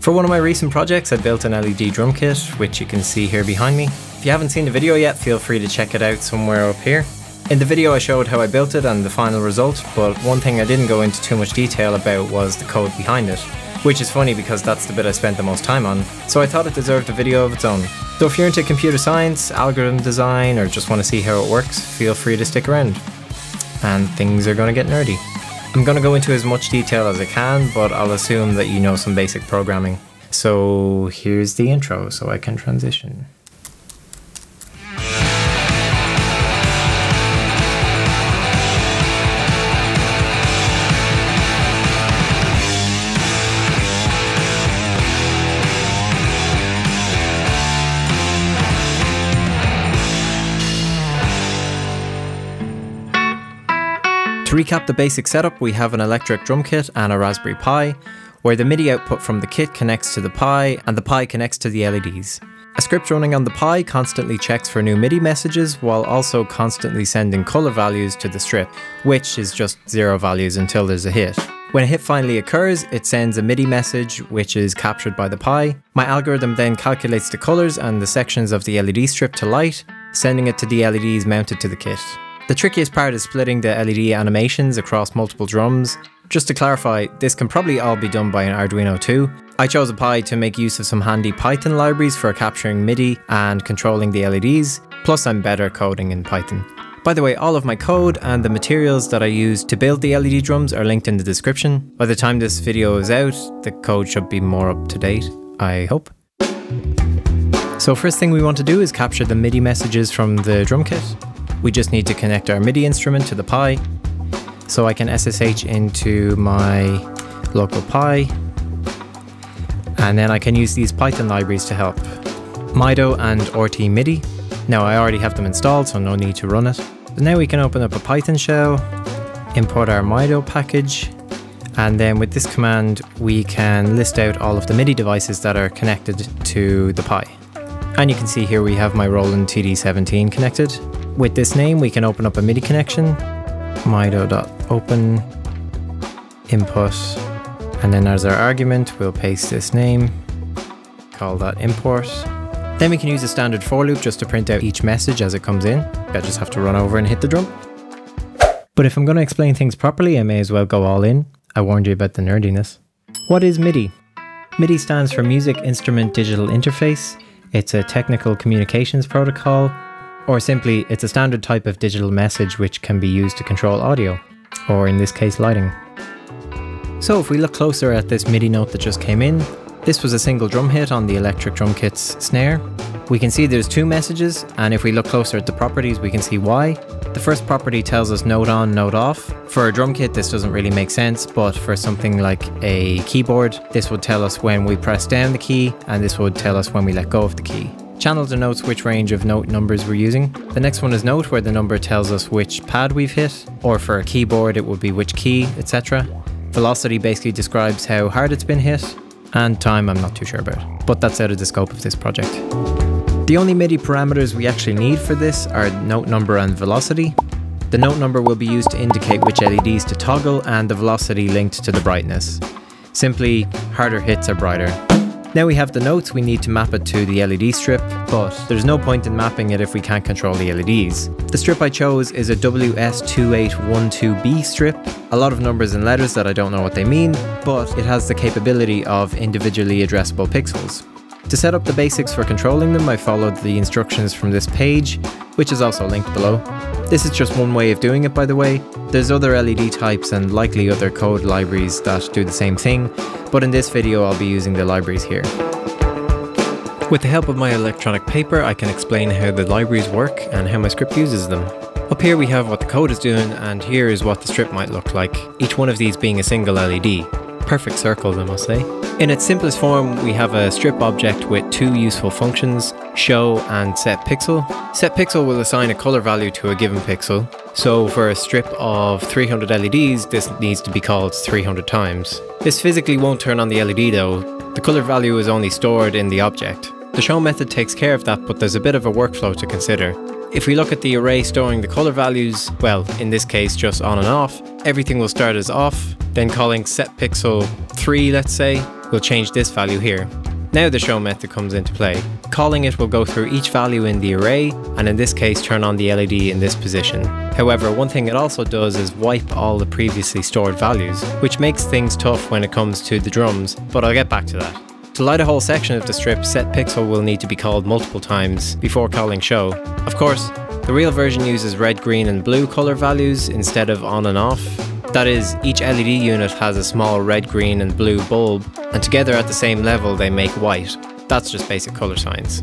For one of my recent projects, I built an LED drum kit, which you can see here behind me. If you haven't seen the video yet, feel free to check it out somewhere up here. In the video I showed how I built it and the final result, but one thing I didn't go into too much detail about was the code behind it. Which is funny because that's the bit I spent the most time on, so I thought it deserved a video of its own. So if you're into computer science, algorithm design, or just want to see how it works, feel free to stick around. And things are going to get nerdy. I'm going to go into as much detail as I can, but I'll assume that you know some basic programming. So here's the intro so I can transition. To recap the basic setup, we have an electric drum kit and a Raspberry Pi, where the MIDI output from the kit connects to the Pi and the Pi connects to the LEDs. A script running on the Pi constantly checks for new MIDI messages while also constantly sending colour values to the strip, which is just zero values until there's a hit. When a hit finally occurs, it sends a MIDI message which is captured by the Pi. My algorithm then calculates the colours and the sections of the LED strip to light, sending it to the LEDs mounted to the kit. The trickiest part is splitting the LED animations across multiple drums. Just to clarify, this can probably all be done by an Arduino too. I chose a Pi to make use of some handy Python libraries for capturing MIDI and controlling the LEDs, plus I'm better coding in Python. By the way, all of my code and the materials that I used to build the LED drums are linked in the description. By the time this video is out, the code should be more up to date, I hope. So first thing we want to do is capture the MIDI messages from the drum kit. We just need to connect our MIDI instrument to the Pi. So I can SSH into my local Pi. And then I can use these Python libraries to help. Mido and RT MIDI. Now I already have them installed, so no need to run it. But now we can open up a Python shell, import our Mido package, and then with this command we can list out all of the MIDI devices that are connected to the Pi. And you can see here we have my Roland TD17 connected. With this name, we can open up a MIDI connection, mido.open, input, and then as our argument, we'll paste this name, call that import. Then we can use a standard for loop just to print out each message as it comes in. I just have to run over and hit the drum. But if I'm going to explain things properly, I may as well go all in. I warned you about the nerdiness. What is MIDI? MIDI stands for Music Instrument Digital Interface. It's a technical communications protocol or simply, it's a standard type of digital message which can be used to control audio, or in this case, lighting. So if we look closer at this MIDI note that just came in, this was a single drum hit on the electric drum kit's snare. We can see there's two messages, and if we look closer at the properties, we can see why. The first property tells us note on, note off. For a drum kit, this doesn't really make sense, but for something like a keyboard, this would tell us when we press down the key, and this would tell us when we let go of the key. Channel denotes which range of note numbers we're using. The next one is note, where the number tells us which pad we've hit, or for a keyboard it would be which key, etc. Velocity basically describes how hard it's been hit, and time I'm not too sure about, but that's out of the scope of this project. The only MIDI parameters we actually need for this are note number and velocity. The note number will be used to indicate which LEDs to toggle and the velocity linked to the brightness. Simply, harder hits are brighter. Now we have the notes, we need to map it to the LED strip, but there's no point in mapping it if we can't control the LEDs. The strip I chose is a WS2812B strip, a lot of numbers and letters that I don't know what they mean, but it has the capability of individually addressable pixels. To set up the basics for controlling them, I followed the instructions from this page, which is also linked below. This is just one way of doing it by the way. There's other LED types and likely other code libraries that do the same thing, but in this video I'll be using the libraries here. With the help of my electronic paper, I can explain how the libraries work and how my script uses them. Up here we have what the code is doing and here is what the strip might look like, each one of these being a single LED. Perfect circles I must say. In its simplest form, we have a strip object with two useful functions, show and set pixel. Set pixel will assign a color value to a given pixel. So for a strip of 300 LEDs, this needs to be called 300 times. This physically won't turn on the LED though. The color value is only stored in the object. The show method takes care of that, but there's a bit of a workflow to consider. If we look at the array storing the color values, well, in this case just on and off, everything will start as off, then calling set pixel 3 let's say, will change this value here. Now the show method comes into play. Calling it will go through each value in the array, and in this case turn on the LED in this position. However, one thing it also does is wipe all the previously stored values, which makes things tough when it comes to the drums, but I'll get back to that. To light a whole section of the strip, set pixel will need to be called multiple times before calling show. Of course, the real version uses red, green and blue color values instead of on and off. That is, each LED unit has a small red, green and blue bulb, and together at the same level they make white. That's just basic color science.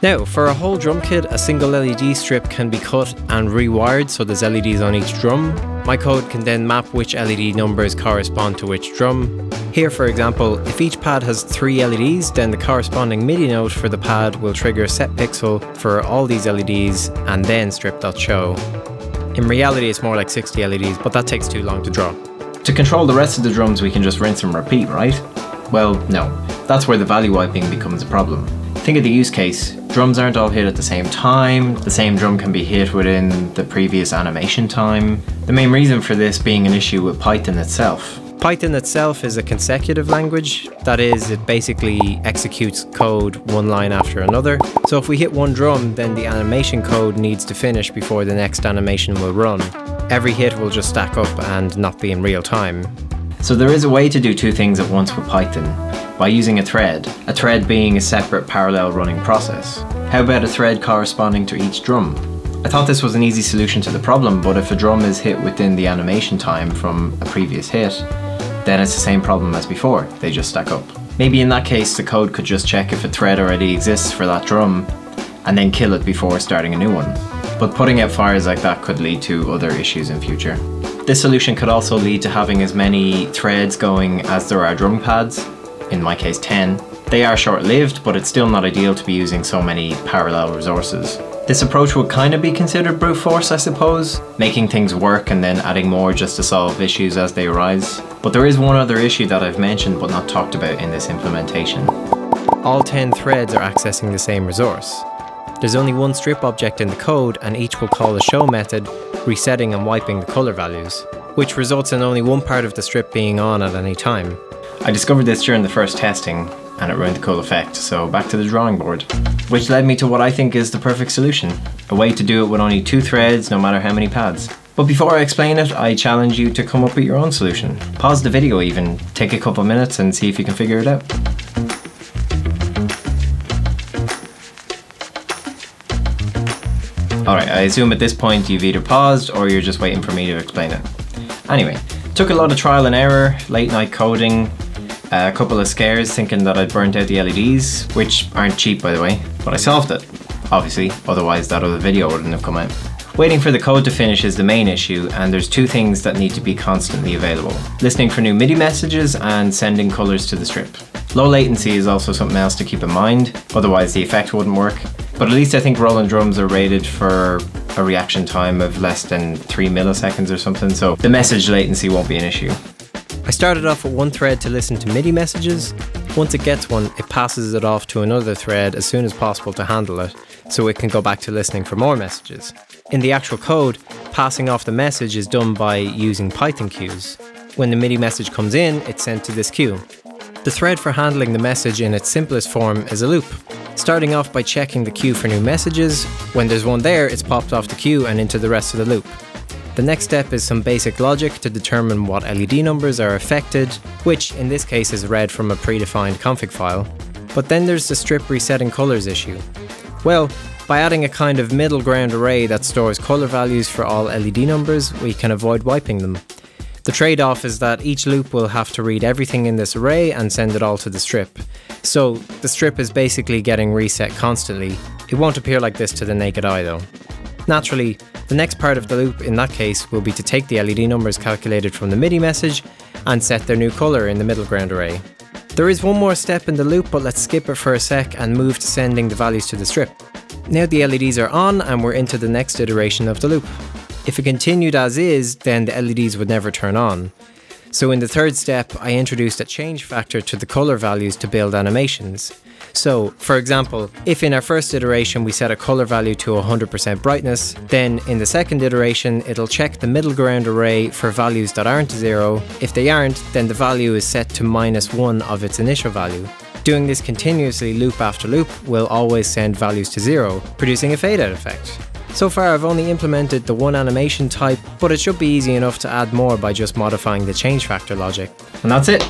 Now, for a whole drum kit, a single LED strip can be cut and rewired so there's LEDs on each drum. My code can then map which LED numbers correspond to which drum. Here, for example, if each pad has three LEDs, then the corresponding MIDI note for the pad will trigger set pixel for all these LEDs and then strip.show. In reality, it's more like 60 LEDs, but that takes too long to draw. To control the rest of the drums, we can just rinse and repeat, right? Well, no. That's where the value wiping becomes a problem. Think of the use case. Drums aren't all hit at the same time, the same drum can be hit within the previous animation time. The main reason for this being an issue with Python itself. Python itself is a consecutive language, that is, it basically executes code one line after another. So if we hit one drum, then the animation code needs to finish before the next animation will run. Every hit will just stack up and not be in real time. So there is a way to do two things at once with Python, by using a thread, a thread being a separate parallel running process. How about a thread corresponding to each drum? I thought this was an easy solution to the problem, but if a drum is hit within the animation time from a previous hit, then it's the same problem as before, they just stack up. Maybe in that case the code could just check if a thread already exists for that drum and then kill it before starting a new one. But putting out fires like that could lead to other issues in future. This solution could also lead to having as many threads going as there are drum pads, in my case 10. They are short-lived, but it's still not ideal to be using so many parallel resources. This approach would kind of be considered brute force, I suppose, making things work and then adding more just to solve issues as they arise. But there is one other issue that I've mentioned but not talked about in this implementation. All 10 threads are accessing the same resource. There's only one strip object in the code and each will call the show method, resetting and wiping the color values, which results in only one part of the strip being on at any time. I discovered this during the first testing and it ruined the cool effect, so back to the drawing board. Which led me to what I think is the perfect solution. A way to do it with only two threads, no matter how many pads. But before I explain it, I challenge you to come up with your own solution. Pause the video even, take a couple minutes and see if you can figure it out. Alright, I assume at this point you've either paused or you're just waiting for me to explain it. Anyway, took a lot of trial and error, late night coding, a couple of scares thinking that I'd burnt out the LEDs, which aren't cheap by the way, but I solved it, obviously, otherwise that other video wouldn't have come out. Waiting for the code to finish is the main issue, and there's two things that need to be constantly available. Listening for new MIDI messages and sending colors to the strip. Low latency is also something else to keep in mind, otherwise the effect wouldn't work. But at least I think Roland drums are rated for a reaction time of less than 3 milliseconds or something, so the message latency won't be an issue. I started off with one thread to listen to MIDI messages. Once it gets one, it passes it off to another thread as soon as possible to handle it, so it can go back to listening for more messages. In the actual code, passing off the message is done by using Python queues. When the MIDI message comes in, it's sent to this queue. The thread for handling the message in its simplest form is a loop. Starting off by checking the queue for new messages, when there's one there, it's popped off the queue and into the rest of the loop. The next step is some basic logic to determine what LED numbers are affected, which in this case is read from a predefined config file. But then there's the strip resetting colors issue. Well, by adding a kind of middle ground array that stores color values for all LED numbers, we can avoid wiping them. The trade-off is that each loop will have to read everything in this array and send it all to the strip. So the strip is basically getting reset constantly. It won't appear like this to the naked eye though. Naturally, the next part of the loop in that case will be to take the LED numbers calculated from the MIDI message and set their new colour in the middle ground array. There is one more step in the loop but let's skip it for a sec and move to sending the values to the strip. Now the LEDs are on and we're into the next iteration of the loop. If it continued as is, then the LEDs would never turn on. So in the third step, I introduced a change factor to the color values to build animations. So, for example, if in our first iteration we set a color value to 100% brightness, then in the second iteration it'll check the middle ground array for values that aren't zero. If they aren't, then the value is set to minus one of its initial value. Doing this continuously loop after loop will always send values to zero, producing a fade out effect. So far I've only implemented the one animation type, but it should be easy enough to add more by just modifying the change factor logic. And that's it.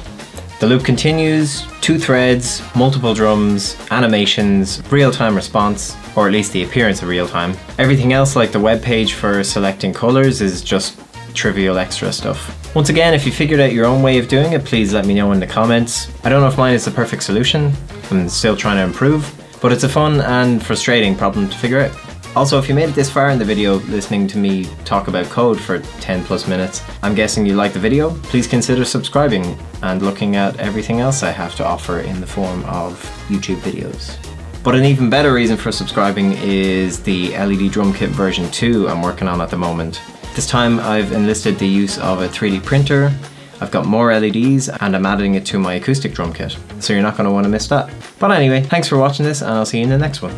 The loop continues, two threads, multiple drums, animations, real-time response, or at least the appearance of real-time. Everything else like the web page for selecting colors is just trivial extra stuff. Once again, if you figured out your own way of doing it, please let me know in the comments. I don't know if mine is the perfect solution, I'm still trying to improve, but it's a fun and frustrating problem to figure out. Also, if you made it this far in the video listening to me talk about code for 10 plus minutes, I'm guessing you like the video. Please consider subscribing and looking at everything else I have to offer in the form of YouTube videos. But an even better reason for subscribing is the LED drum kit version 2 I'm working on at the moment. This time I've enlisted the use of a 3D printer, I've got more LEDs and I'm adding it to my acoustic drum kit, so you're not going to want to miss that. But anyway, thanks for watching this and I'll see you in the next one.